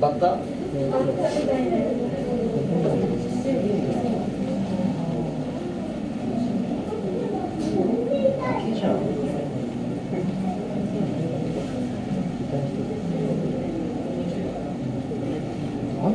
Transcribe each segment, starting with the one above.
맞다? 아,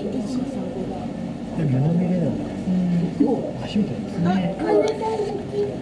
でも見れない。ら、今日初めてですね。